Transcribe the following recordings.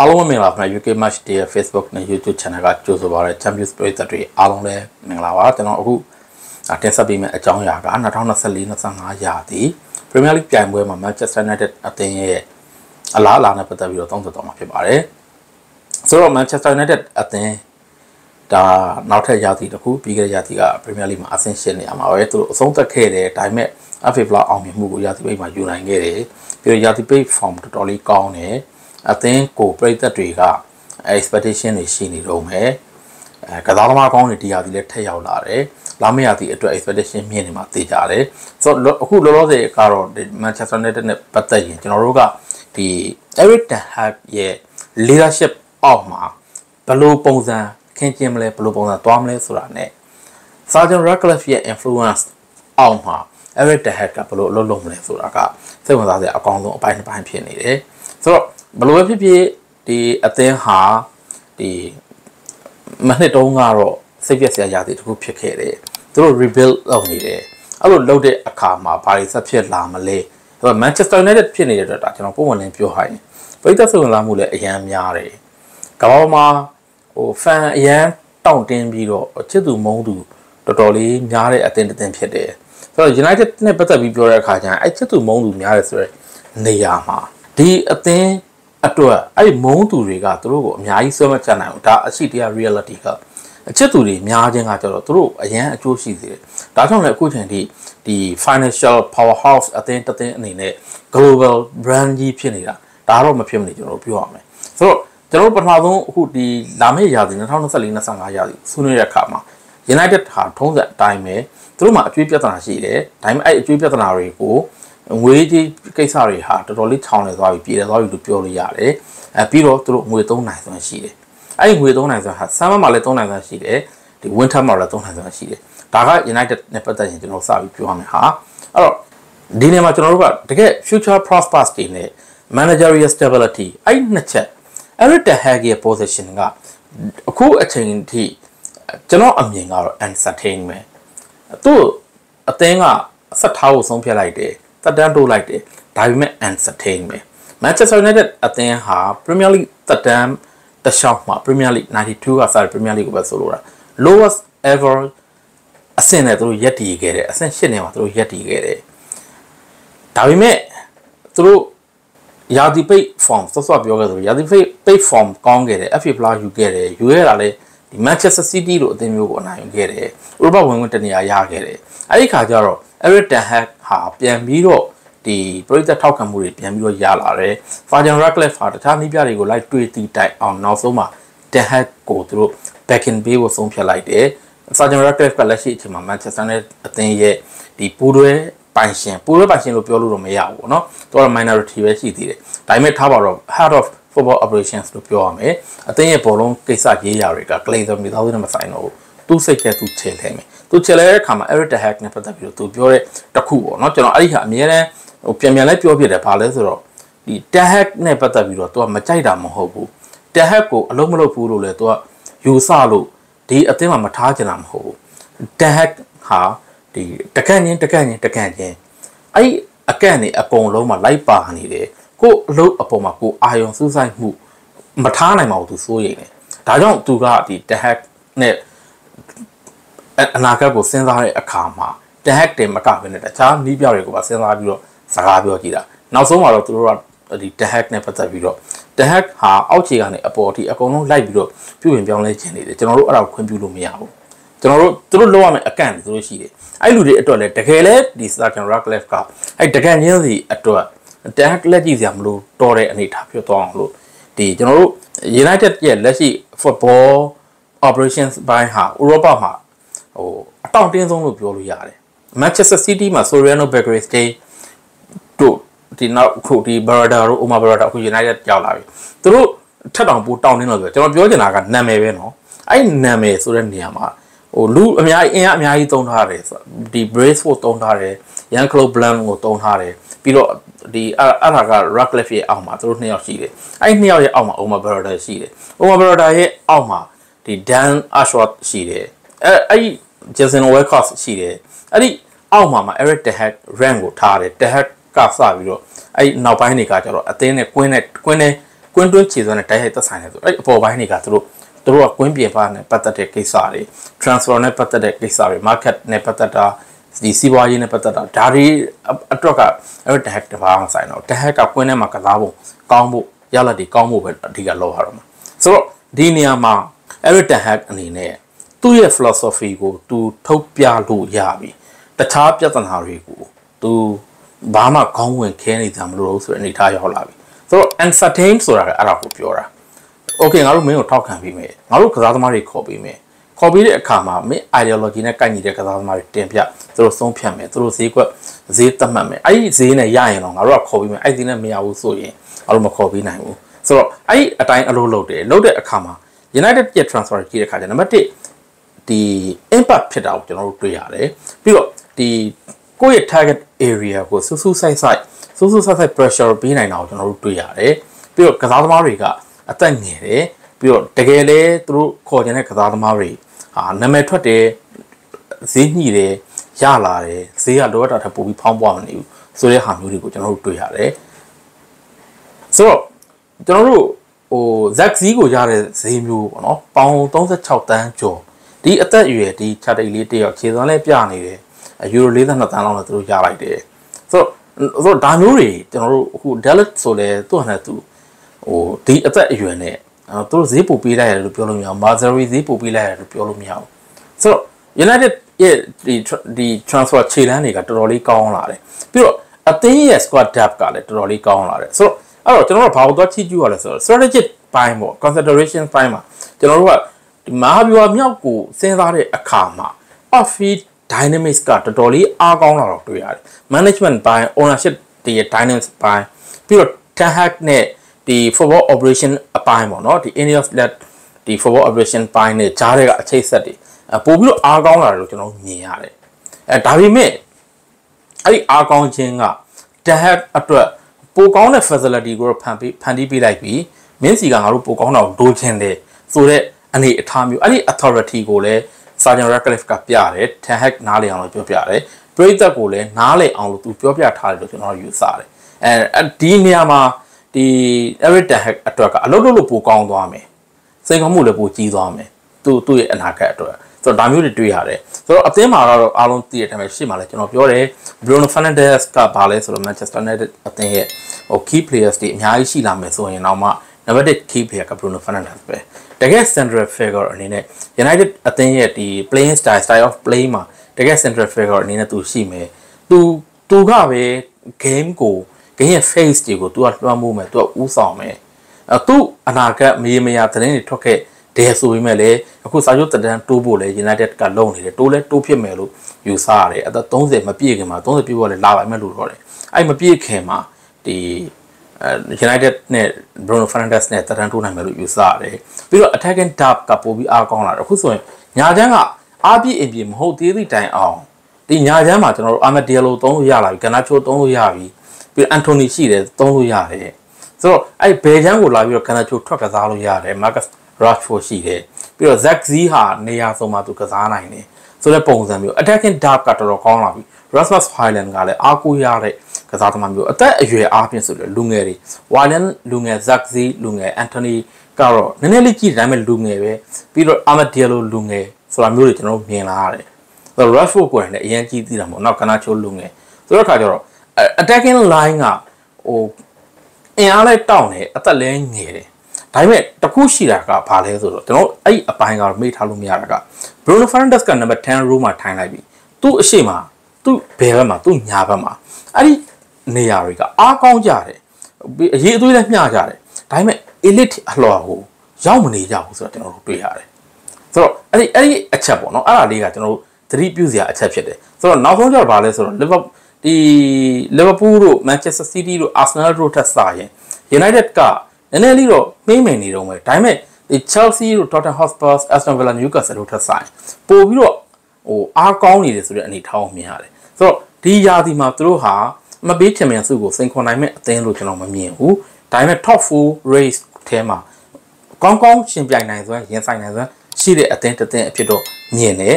အားလုံးမင်္ဂလာပါခင်ဗျ UK Match Day Facebook နဲ့ YouTube Channel ကကြိုဆိုပါရစေ Champions ပရိသတ်တွေအားလုံးလည်းမင်္ဂလာပါကျွန်တော်အခုတင်ဆက်ပေးမယ့်အကြောင်းအရာက2024-25ရာသီ Premier League ပြိုင်ပွဲမှာ Manchester United အသင်းရဲ့အလားအလာနဲ့ပတ်သက်ပြီးတော့သုံးသပ်တော့မှာဖြစ်ပါတယ်ဆိုတော့ Manchester United အသင်းဒါနောက်ထပ်ရာသီတစ်ခုပြီးခဲ့တဲ့ရာသီက Premier League မှာအဆင့်ရှင်းနေရမှာပဲသူတို့အဆုံးသတ်ခဲ့တယ်ဒါပေမဲ့ FA Plus အောင်မြင်မှုကိုရာသီပိတ်မှာယူနိုင်ခဲ့တယ်ပြီးတော့ရာသီပိတ် form တော်တော်လေးကောင်းတယ် အသင်းကိုပြိသက်တွေက expectation တွေရှိနေတော့မယ်အဲကစားသမားကောင်းတွေဒီရာသီလည်းထက်ရောက်လာတယ်လာမယ့်ရာသီအတွက် expectation မြင့်နေမှာသိကြတယ်ဆိုတော့အခုလောလောဆယ်ကတော့ Manchester United နဲ့ပတ်သက်ရင်ကျွန်တော်တို့ကဒီ Eric Ten Hag ရဲ့ leadership အောက်မှာဘယ်လိုပုံစံခင်းကျင်းမလဲဘယ်လိုပုံစံသွားမလဲဆိုတာ ਨੇ Sergeant Ratcliffe ရဲ့ influence အောက်မှာ Eric Ten Hag ကဘယ်လိုအလုပ်လုပ်မလဲဆိုတာကစိတ်ဝင်စားစရာအကောင်းဆုံးအပိုင်းတစ်ပိုင်းဖြစ်နေတယ်ဆိုတော့ ဘလို့ပဲဖြစ်ဖြစ်ဒီအသင်းဟာဒီမနှစ်တုန်းကတော့စိတ်ပြက်စရာရာသီတစ်ခုဖြစ်ခဲ့တယ်သူတို့ rebuild လုပ်နေတယ်အဲ့လိုလုပ်တဲ့အခါမှာဘာတွေဆက်ဖြစ်လာမလဲဆိုတော့ Manchester United ဖြစ်နေတဲ့အတွက်ဒါကျွန်တော်ပုံမှန်လင်းပြောဟိုင်းပရိသတ်စိတ်ဝင်စားမှုလည်းအရန်များတယ်ကမ္ဘာမှာဟို fan အရန်တောင့်တင်းပြီးတော့ချစ်သူမုန်းသူတော်တော်လေးများတဲ့အသင်းတစ်သင်းဖြစ်တယ်ဆိုတော့ United နဲ့ပတ်သက်ပြီးပြောတဲ့အခါကျရင်အဲ့ချစ်သူမုန်းသူများတယ်ဆိုတော့နေရာမှာဒီအသင်း အတွက်အဲ့မုန်းသူတွေကသူတို့ကိုအများကြီးဆွဲမချနိုင်ဘူးဒါအရှိတရား reality ကအချစ်သူတွေများခြင်းကကြတော့သူတို့အရန်အကျိုးရှိစေတယ်ဒါကြောင့်လည်းအခုချိန်ထိဒီ financial powerhouse အသင်းတသင်းအနေနဲ့ global brand ကြီးဖြစ်နေတာဒါတော့မဖြစ်မနေကျွန်တော်တို့ပြောရမယ်ဆိုတော့ကျွန်တော်တို့ပထမဆုံးအခုဒီလာမယ့်ရာသီ2024-25ရာသီဆွေးနွေးတဲ့အခါမှာ United ဟာထုံးစံအတိုင်းပဲသူတို့မှာအကျွေးပြဿနာရှိတယ်ဒါပေမဲ့အဲ့အကျွေးပြဿနာတွေကို ငွေကြီးကိစ္စတွေဟာတော်တော်လေးချောင်းနေသွားပြီပြည်တယ်သွားပြီလို့ပြောလို့ရတယ်အဲပြီးတော့သူတို့ငွေသုံးနိုင်စွမ်းရှိတယ်အဲ့ဒီငွေသုံးနိုင်စွမ်းဟာဆမ်မမှာလည်းသုံးနိုင်စွမ်းရှိတယ်ဒီ winter မှာလည်းသုံးနိုင်စွမ်းရှိတယ်ဒါက United နဲ့ပတ်သက်ရင်ကျွန်တော်စပြီးပြောရမယ်ဟာအဲ့တော့ဒီနေရာမှာကျွန်တော်တို့ကတကယ် future prospects တွေနဲ့ managerial stability အဲ့နှစ်ချက် Eric Ten Hag ရဲ့ position ကအခုအချိန်ထိကျွန်တော်အမြင်ကတော့ uncertain ပဲသူ့အသင်းကဆက်ထားဖို့ဆုံးဖြတ်လိုက်တယ် တက်တန်းတိုးလိုက်တယ်ဒါပေမဲ့ uncertain ပဲ Manchester United အသင်းဟာ Premier League တက်တန်းတခြားမှာ Premier League 92ကစတဲ့ Premier League ကိုပဲဆိုလိုတာ lowest ever အဆင့်နဲ့သူတို့ရက်တည်ခဲ့တယ်အဆင့်၈နဲ့မှာသူတို့ရက်တည်ခဲ့တယ်ဒါပေမဲ့သူတို့ယာဒီပိတ် form ဆော့ဆော့ပြောခဲ့သလိုယာဒီပိတ်ပိတ် form ကောင်းခဲ့တယ် FA Plus ယူခဲ့တယ်ယူရတာလေ ဒီ Manchester City လို့အသင်းမျိုးကိုအနိုင်ယူခဲ့တယ်ဥရောပဝင်ဝင်တနေရာရခဲ့တယ်အဲ့ဒီခါကျတော့ Eric Ten Hag ဟာပြန်ပြီးတော့ဒီပရိသတ်ထောက်ခံမှုတွေပြန်ပြီးတော့ရလာတယ်။ Fajan Ratcliffe ဟာတခြားနည်းပြတွေကိုလိုက်တွေ့တီးတိုက်အောင်နောက်ဆုံးမှာ Ten Hag ကိုသူတို့ back in bay ကိုဆုံးဖြတ်လိုက်တယ်။ Fajan Ratcliffe ကလက်ရှိအချိန်မှာ Manchester နဲ့အသင်းရဲ့ဒီပူးတွဲပိုင်ရှင်ပူးတွဲပိုင်ရှင်လို့ပြောလို့တော့မရဘူးပေါ့နော်။သူက minority ပဲရှိသေးတယ်။ဒါပေမဲ့ထားပါတော့ head of football operations လို့ပြောရမယ်။အသင်းရဲ့ဘောလုံးကိစ္စရေးရာတွေက Glazer မိသားစုနဲ့မဆိုင်တော့ဘူး။သူ့စိတ်ကသူချေလဲမယ်။သူချေလဲတဲ့အခါမှာ Eric Ten Hag နဲ့ပတ်သက်ပြီးတော့သူပြောတဲ့တခုပေါ့နော်။ကျွန်တော်အဲ့ဒီဟာအများနဲ့ဟိုပြန်ပြန်လဲပြောပြတယ်ဘာလဲဆိုတော့ဒီ Ten Hag နဲ့ပတ်သက်ပြီးတော့သူကမကြိုက်တာမဟုတ်ဘူး။ Ten Hag ကိုအလုံးမလုပ်ဘူးလို့လဲသူကယူဆလို့ဒီအသင်းမှာမထားချင်တာမဟုတ်ဘူး။ Ten Hag ဟာဒီတကန့်ချင်းတကန့်ချင်းတကန့်ချင်းအဲ့အကန့်နေအကုန်လုံးမှာလိုက်ပါနေတယ် ကိုအလုပ်အပေါ်မှာကိုအာယုံစူးစိုက်မှုမထားနိုင်ပါဘူးသူစိုးရိမ်တယ်ဒါကြောင့်သူကဒီ Ten Hag နဲ့အနာဂတ်ကိုစဉ်းစားတဲ့အခါမှာတဟက်တင်မကဘဲနဲ့တခြားနီးပြတွေကိုပါစဉ်းစားပြီးတော့စကားပြောကြည့်တာနောက်ဆုံးမှာတော့သူတို့ကဒီတဟက်နဲ့ပတ်သက်ပြီးတော့တဟက်ဟာအောက်ခြေကနေအပေါ်အထိအကုန်လုံးလိုက်ပြီးတော့ပြုပြင်ပြောင်းလဲခြင်းနေတယ်ကျွန်တော်တို့အဲ့ဒါကိုခွင့်ပြုလို့မရဘူးကျွန်တော်တို့သူတို့လောက်ရမယ်အကန့်သူတို့ရှိတယ်အဲ့လူတွေအတွက်လည်းတကယ်လဲဒီ Sergeant Ratcliffe ကအဲ့တကန့်ချင်းစီအတွက် တဟက်လက်ကြည့်စရာမလိုတော်တဲ့အနေထားဖြစ်သွားအောင်လို့ဒီကျွန်တော်တို့ United ရဲ့လက်ရှိ football operations ဘိုင်းဟာဥရောပမှာဟိုအတောင့်တင်းဆုံးလို့ပြောလို့ရတယ် Manchester City မှာ Soriano Belgrade တို့ဒီနောက်ခုဒီ Barada တို့ Omar Barada အခု United ကြောက်လာပြီသူတို့ထက်တောင်ပိုတောင်းတင်းလို့ပြောကျွန်တော်ပြောချင်တာကနာမည်ပဲเนาะအဲ့နာမည်ဆိုတဲ့နေရာမှာဟိုလူအများကြီးအင်အားအများကြီးသုံးထားတယ်ဆိုဒီ brace ကိုသုံးထားတယ် Young Club Blanc ကိုသုံးထားတယ်ပြီးတော့ဒီအဲ့ဒါက Ratcliffe ရဲ့အောက်မှာသူတို့နှစ်ယောက်ရှိတယ်အဲ့နှစ်ယောက်ရဲ့အောက်မှာ Omar Barada ရှိတယ် Omar Barada ရဲ့အောက်မှာဒီ Dan Ashworth ရှိတယ်အဲ့အဲ့ Jason Wilcox ရှိတယ်အဲ့ဒီအောက်မှာမှာ Eric Tehak rank ကိုထားတယ် Tehak ကစပြီးတော့အဲ့နောက်ပိုင်းတွေကကျတော့အသင်းနဲ့ကွင်းနဲ့ကွင်းနဲ့ကွင်းတွင်းခြေစွမ်းနဲ့တိုက်ရိုက်သက်ဆိုင်တယ်ဆိုအဲ့အပေါ်ပိုင်းတွေကသူတို့သူတို့ကကွင်းပြင်ပါနဲ့ပတ်သက်တဲ့ကိစ္စတွေ transfer နဲ့ပတ်သက်တဲ့ကိစ္စတွေ market နဲ့ပတ်သက်တာ ဒီစီးပွားရေးနဲ့ပတ်သက်တာဒါတွေအတွက်ကအဲ့တဟက်တဘာမှဆိုင်တော့တဟက်ကကွင်းထဲမှာကစားဖို့ကောင်းဖို့ရလဒ်တွေကောင်းဖို့ပဲအဓိကလောက်ရတော့မှာဆိုတော့ဒီနေရာမှာ Eric Ten Hag အနေနဲ့သူ့ရဲ့ philosophy ကိုသူထုတ်ပြလို့ရပြီတခြားပြဿနာတွေကိုသူဘာမှခေါင်းဝင်ခဲနေကြမလို့ဆိုတဲ့အနေထားရောက်လာပြီဆိုတော့ uncertain ဆိုတာကအဲ့ဒါကိုပြောတာ okay ငါတို့မင်းကိုထောက်ခံပြီးမယ်ငါတို့ကစားသမားတွေခေါ်ပြီးမယ် ခေါ်ပြီးတဲ့အခါမှာမင်း ideology နဲ့ကိုက်ညီတဲ့ကစားသမားတွေတင်ပြသူတို့ဆုံးဖြတ်မယ်သူတို့ဈေးကွက်ဈေးသတ်မှတ်မယ်အဲ့ဒီဈေးနဲ့ရရင်တော့ငါတို့ကခေါ်ပြီးမယ်အဲ့ဒီနဲ့မရဘူးဆိုရင်ငါတို့မခေါ်ပြီးနိုင်ဘူးဆိုတော့အဲ့ဒီအတိုင်းအလုပ်လုပ်တယ်လုပ်တဲ့အခါမှာ United ရဲ့ transfer ကြီးတဲ့အခါကျနံပါတ်1ဒီ impact ဖြစ်တာကိုကျွန်တော်တို့တွေ့ရတယ်ပြီးတော့ဒီကိုယ့်ရဲ့ target area ကိုစူးစူးဆိုင်ဆိုင်စူးစူးဆိုင်ဆိုင် pressure ပေးနိုင်တာကိုကျွန်တော်တို့တွေ့ရတယ်ပြီးတော့ကစားသမားတွေကအသက်ငယ်တယ်ပြီးတော့တကယ်လဲသူတို့ခေါ်ကြတဲ့ကစားသမားတွေ ဟာနာမည်ထွက်တယ်ဈေးညှိတယ်ရလာတယ်ဈေးကလိုအပ်တာထပ်ပိုပြီးဖောင်းပွားမနေဘူးဆိုတဲ့ဟာမျိုးတွေကိုကျွန်တော်တို့တွေ့ရတယ်ဆိုတော့ကျွန်တော်တို့ဟိုဇက်ဇီးကိုရတဲ့ဈေးမျိုးပေါ့နော်ပေါင်36တန်းကျော်ဒီအသက်အရွယ်ဒီ charter လေးတယောက်ခြေစွမ်းလဲပြနေတယ်ယူရို42တန်းလောက်နဲ့သူတို့ရလိုက်တယ်ဆိုတော့ဆိုတော့ဒါမျိုးတွေကျွန်တော်တို့အခု Dallas ဆိုလဲသူ့ဟာနဲ့သူဟိုဒီအသက်အရွယ်နဲ့ သူတို့ဈေးပို့ပေးလိုက်ရတယ်လို့ပြောလို့မရဘူး Marzari ဈေးပို့ပေးလိုက်ရတယ်လို့ပြောလို့မရဘူးဆိုတော့ United ရဲ့ဒီဒီ transfer ခြေလမ်းတွေကတော်တော်လေးကောင်းလာတယ်ပြီးတော့အသင်းရဲ့ squad depth ကလည်းတော်တော်လေးကောင်းလာတယ်ဆိုတော့အဲ့တော့ကျွန်တော်တို့ဘာလို့သွားချီးကျူးရလဲဆိုတော့ strategic ပိုင်းပေါ့ consideration ပိုင်းမှာကျွန်တော်တို့ကဒီမဟာဗျူဟာမြောက်ကိုစဉ်းစားတဲ့အခါမှာ off field dynamics ကတော်တော်လေးအားကောင်းလာတော့တွေ့ရတယ် management ပိုင်း ownership တွေရဲ့ dynamics ပိုင်းပြီးတော့ Ten Hag နဲ့ ဒီ football operation အပိုင်းပေါ့နော်ဒီ Ineos led ဒီ football operation ပိုင်းနဲ့ကြားတဲ့ကအချိတ်ဆက်တွေပို့ပြီးတော့အားကောင်းလာတယ်လို့ကျွန်တော်မြင်ရတယ်အဲဒါပေမဲ့အဲ့ဒီအားကောင်းခြင်းက Ten Hag အတွက်ပိုကောင်းတဲ့ facility ကိုဖန်ပြီးဖန်တီးပေးလိုက်ပြီးမင်းစီကငါတို့ပိုကောင်းတော့ဒိုးခြင်းတယ်ဆိုတဲ့အနေအထားမျိုးအဲ့ဒီ authority ကိုလည်း Sergeant Ratcliffe ကပြတယ် Ten Hag နားလည်အောင်လို့ပြောပြတယ်ပရိသတ်ကိုလည်းနားလည်အောင်လို့သူပြောပြထားတယ်လို့ကျွန်တော်ယူဆတယ်အဲဒီနေရာမှာ ဒီ Eric Ten Hag အတွက်ကအလုပ်လုပ်လို့ပိုကောင်းသွားမယ်စိန်ခေါ်မှုလည်းပိုကြီးသွားမယ်သူသူ့ရဲ့အနာဂတ်အတွက်ဆိုတော့ဒါမျိုးတွေတွေ့ရတယ်ဆိုတော့အသင်းမှာတော့အားလုံးသိတဲ့အတိုင်းပဲရှေ့မှာလည်းကျွန်တော်ပြောတယ် Bruno Fernandes ကဘာလဲဆိုတော့ Manchester United အသင်းရဲ့ဟို key players တွေအများကြီးရှိလာမယ်ဆိုရင်တော့မှနံပါတ်1 key player က Bruno Fernandes ပဲတကယ် central figure အနေနဲ့ United အသင်းရဲ့ဒီ playing style style of play မှာတကယ် central figure အနေနဲ့သူရှိမယ်သူသူကပဲ game ကို game ရဲ့ face တွေကိုသူကလွှမ်းမိုးမယ်သူကဥဆောင်မယ်အဲသူအနာဂတ်မေးမရသတင်းတွေထွက်ခဲ့တယ်ဆိုပေမဲ့လည်းအခုစာချုပ်တဒန်းတိုးဖို့လဲ United ကလုံနေတယ်တိုးလဲတိုးဖြစ်မယ်လို့ယူဆရတယ်အသက်30မပြည့်ခင်မှာ30ပြည့်ဖို့လဲလာပါမယ်လို့ပြောတယ်အဲ့မပြည့်ခင်မှာဒီအဲ United နဲ့ Bruno Fernandes နဲ့တဒန်းတိုးနိုင်မယ်လို့ယူဆရတယ်ပြီးတော့ attacking depth ကပိုပြီးအားကောင်းလာတယ်အခုဆိုရင်ညာချမ်းကအားပြည့်အင်ပြည့်မဟုတ်သေးသည့်တိုင်အောင်ဒီညာချမ်းမှာကျွန်တော်တို့ Ahmed Diallo သုံးလို့ရလာပြီ Garnacho သုံးလို့ရပြီ ပြီး Anthony ရှိတယ်သုံးလို့ရတယ်ဆိုတော့အဲ့ဘယ်ချမ်းကိုလာပြီးတော့ Garnacho ထွက်ကစားလို့ရတယ် Marcus Rashford ရှိတယ်ပြီးတော့ Zack Z ဟာနေရာဆုံးမှာသူကစားနိုင်တယ်ဆိုတဲ့ပုံစံမျိုး attacking depth ကတော်တော်ကောင်းလာပြီ Rasmus Hojlund ကလည်းအားကိုးရတဲ့ကစားသမားမျိုးအသက်အရွယ်အားဖြင့်ဆိုလို့လူငယ်တွေ Hojlund လူငယ် Zack Z လူငယ် Anthony ကတော့နည်းနည်းလေးကြည့်တယ်ဒါပေမဲ့လူငယ်ပဲပြီးတော့ Ahmed Diallo လူငယ်ဆိုတာမျိုးတွေကျွန်တော်တို့မြင်လာရတယ်ဆိုတော့ Rashford ကိုယ်တိုင်လည်းအရင်ကြည့်သိတာပေါ့နောက် Garnacho လူငယ်ဆိုတော့အခါကျတော့ attacking line ကဟိုအင်အားလည်းတောင့်တယ်အသက်လည်းငယ်တယ်ဒါပေမဲ့တခုရှိတာကဘာလဲဆိုတော့ကျွန်တော်အဲ့အပိုင်းကတော့မေ့ထားလို့မရတာက Bruno Fernandes က number 10 row မှာထိုင်လိုက်ပြီသူ့အရှိမသူ့ဘယ်ဘက်မှာသူ့ညာဘက်မှာအဲ့ဒီနေရာတွေကအားကောင်းကြတယ်အရေးအသွေးလည်းမျှကြတယ်ဒါပေမဲ့ elite အလှော်ကိုရောက်မနေကြဘူးဆိုတော့ကျွန်တော်တို့တွေ့ရတယ်ဆိုတော့အဲ့ဒီအဲ့ဒီအချက်ပေါ့နော်အဲ့ဒါလေးကကျွန်တော်တို့သတိပြုစရာအချက်ဖြစ်တယ်ဆိုတော့နောက်ဆုံးကျတော့ဘာလဲဆိုတော့ Liverpool ဒီ Liverpool တို့ Manchester City တို့ Arsenal တို့ထက်စာရင် United ကနည်းနည်းလေးတော့မိမ့်မိန်နေတော့မယ်ဒါပေမဲ့ဒီ Chelsea တို့ Tottenham Hotspur Aston Villa Newcastle တို့ထက်ဆိုင်ပို့ပြီးတော့ဟိုအားကောင်းနေတယ်ဆိုတဲ့အနေထားကိုမြင်ရတယ်ဆိုတော့ဒီယာဒီမှာသူတို့ဟာမပေးချင်မြန်စုကိုစိန်ခေါ်နိုင်မဲ့အသင်းလို့ကျွန်တော်မမြင်ဘူးဒါပေမဲ့ top 4 race ထဲမှာကောင်းကောင်းရှင်ပြိုင်နိုင်စွမ်းရင်ဆိုင်နိုင်စွမ်းရှိတဲ့အသင်းတစ်သင်းအဖြစ်တော့မြင်တယ်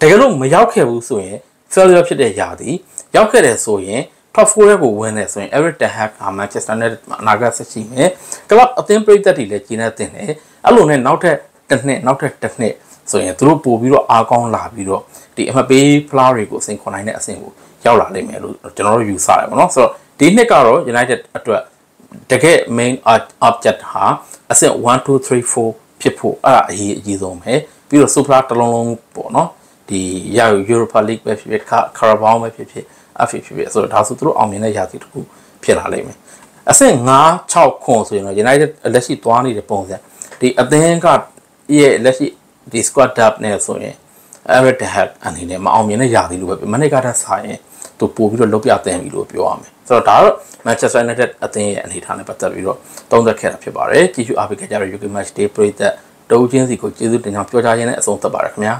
တကယ်လို့မရောက်ခဲ့ဘူးဆိုရင် failure ဖြစ်တဲ့ယာဒီရောက်ခဲ့တယ်ဆိုရင် top 4ရဲ့ကိုဝင်နေဆိုရင် Eric Ten Hag က Manchester နဲ့အနာဂတ်ဆက်ရှိမယ်။ club အသင်းပရိသတ်တွေလည်းကျင်းနေတင်တယ်။အဲ့လိုနဲ့နောက်ထပ်တစ်နှစ်နောက်ထပ်တစ်နှစ်ဆိုရင်သူတို့ပို့ပြီးတော့အားကောင်းလာပြီးတော့ဒီအမပေး flower တွေကိုအဆင့်ခွန်နိုင်တဲ့အဆင့်ကိုရောက်လာလိမ့်မယ်လို့ကျွန်တော်တို့ယူဆတယ်ပေါ့နော်။ဆိုတော့ဒီနှစ်ကတော့ United အတွက်တကယ် main object ဟာအဆင့်1 2 3 4ဖြစ်ဖို့အဲ့ဒါအရေးအကြီးဆုံးပဲပြီးတော့ super တလုံးလုံးပေါ့နော် ဒီရ Europa League ပဲဖြစ်ဖြစ် Carabao ပဲဖြစ်ဖြစ်အဖြစ်ဖြစ်ဖြစ်ဆိုတော့ဒါဆိုသူတို့အောင်မြင်တဲ့ရာသီတစ်ခုဖြစ်လာလိမ့်မယ်အဆင့်9 6ခွန်ဆိုရင်တော့ United လက်ရှိသွားနေတဲ့ပုံစံဒီအသင်းကရဲ့လက်ရှိဒီ squad depth နဲ့ဆိုရင် Eric De Hag အနေနဲ့မအောင်မြင်တဲ့ရာသီလိုပဲမနေ့ကတည်းကဆိုင်ရင်သူပို့ပြီးတော့လုတ်ပြတင်ပြီလို့ပြောရမယ်ဆိုတော့ဒါတော့ Manchester United အသင်းရဲ့အနေအထားနဲ့ပတ်သက်ပြီးတော့သုံးသပ်ခဲ့တာဖြစ်ပါတယ်ကြည့်ရှုအားပေးကြတဲ့ UK Match Day ပရိသတ်တအုပ်ချင်းစီကိုကျေးဇူးတင်ကြောင်းပြောကြားရင်းနဲ့အဆုံးသတ်ပါရခင်ဗျာ